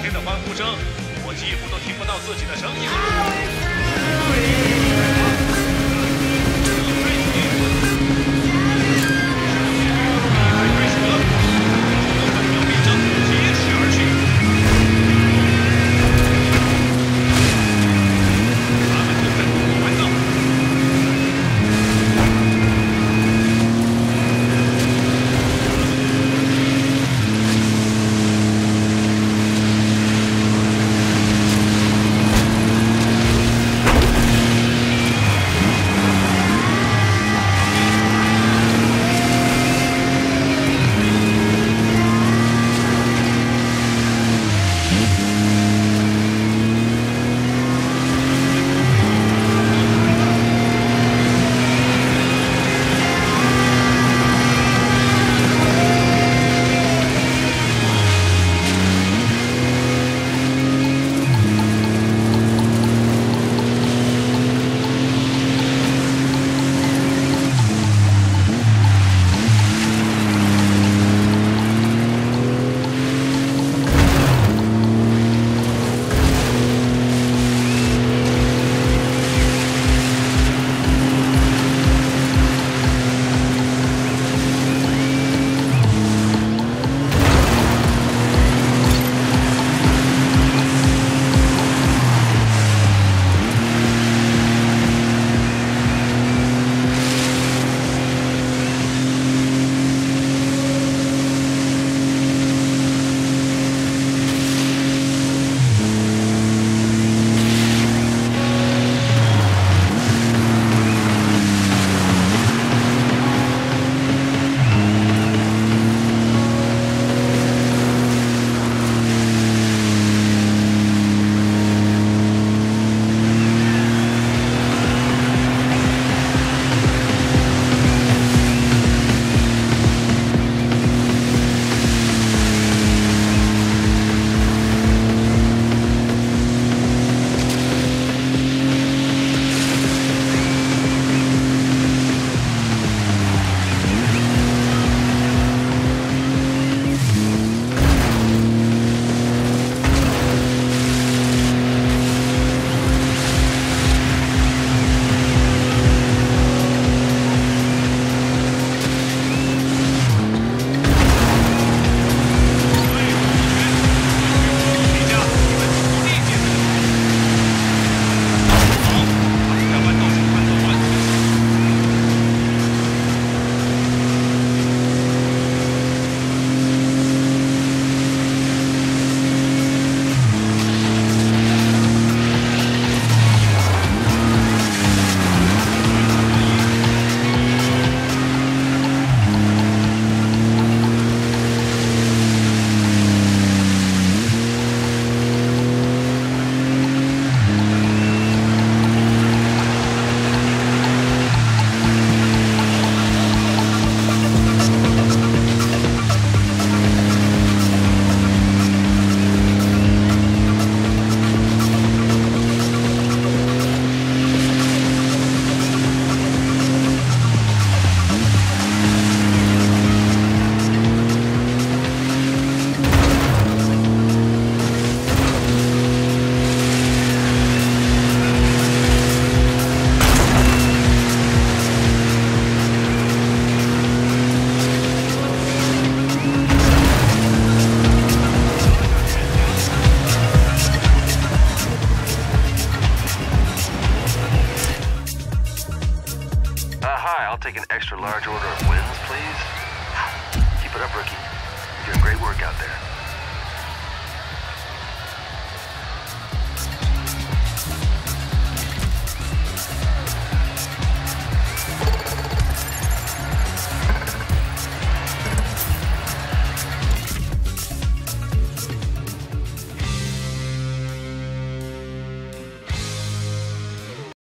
天的欢呼声，我几乎都听不到自己的声音了。Hi, I'll take an extra large order of wins, please. Keep it up, rookie. You're doing great work out there.